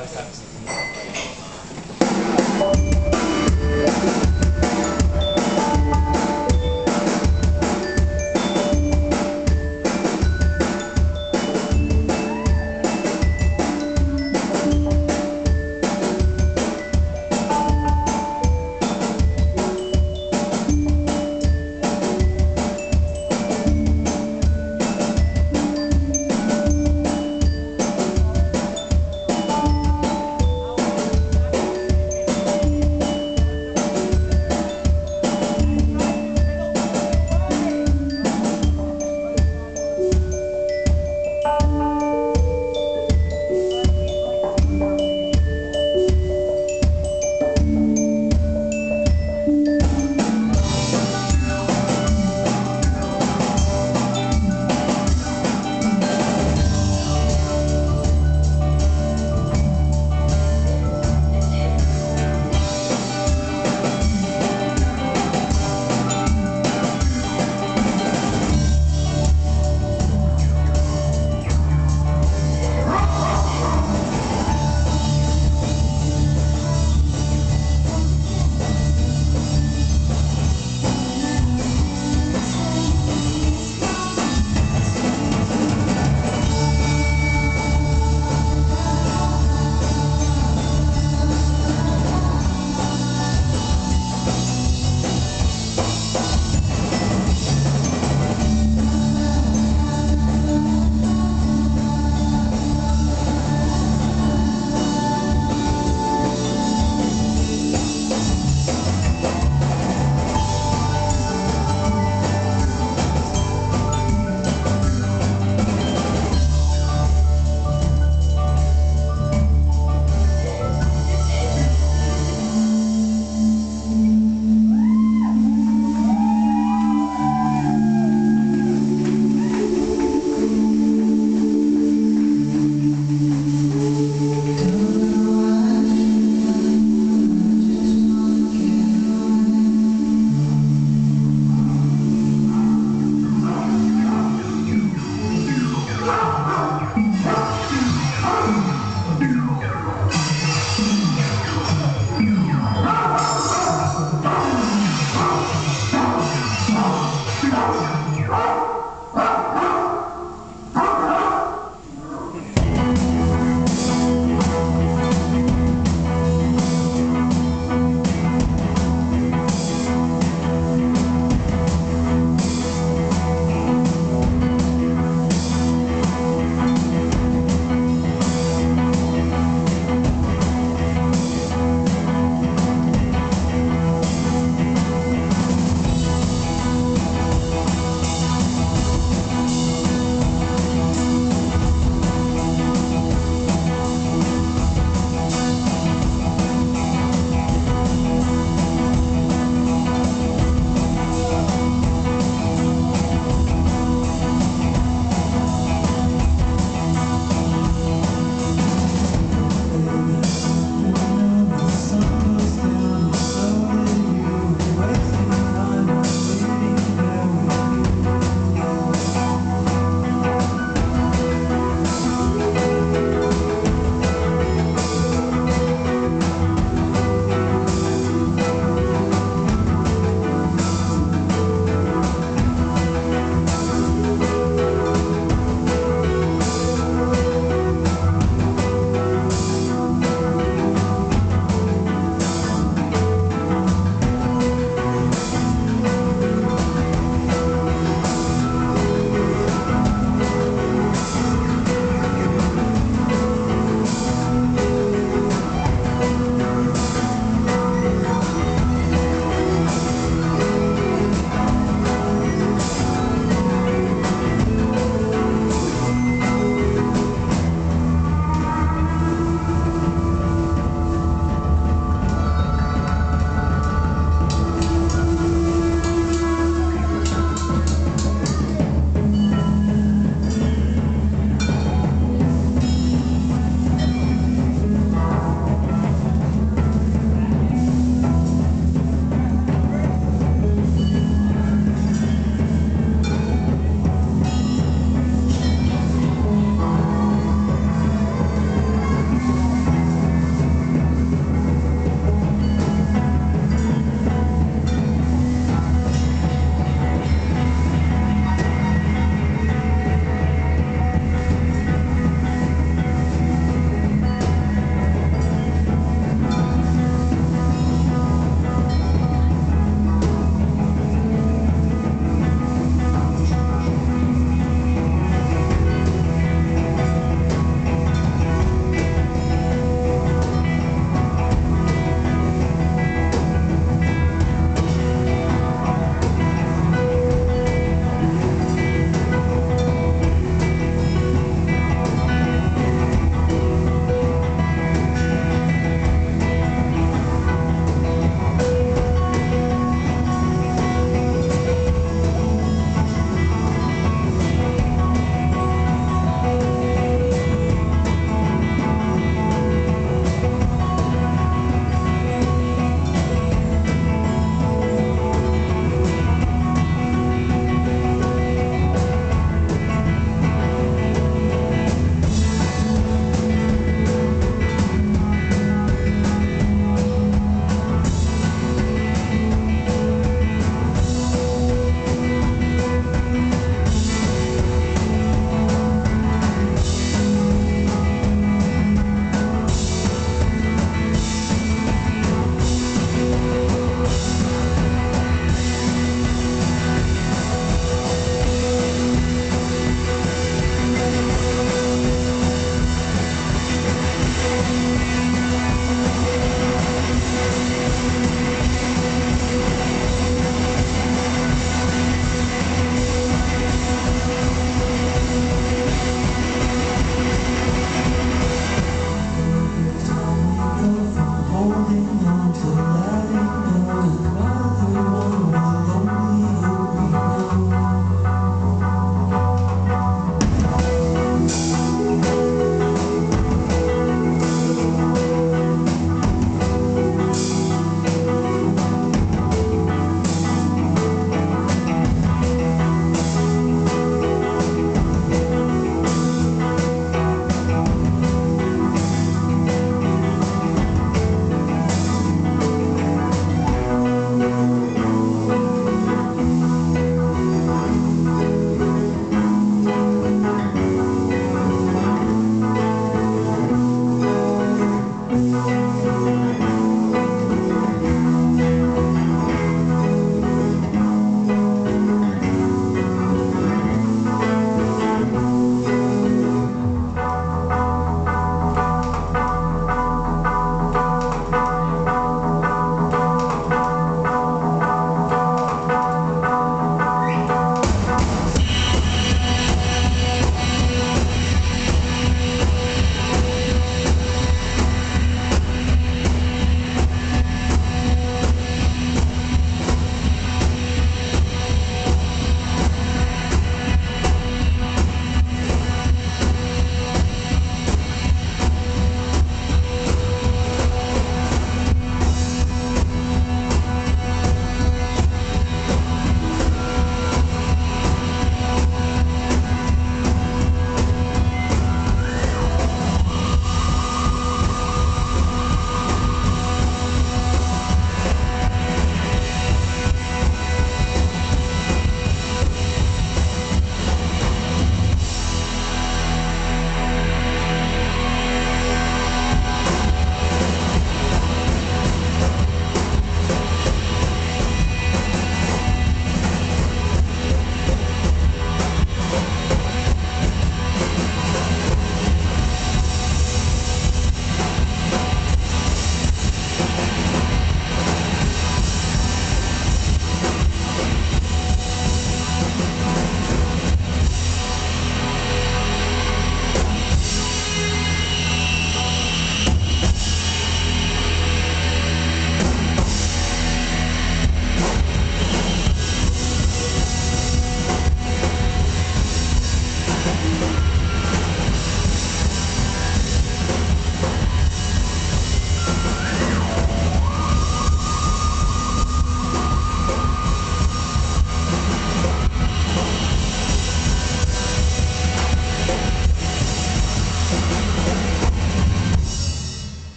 I've got some.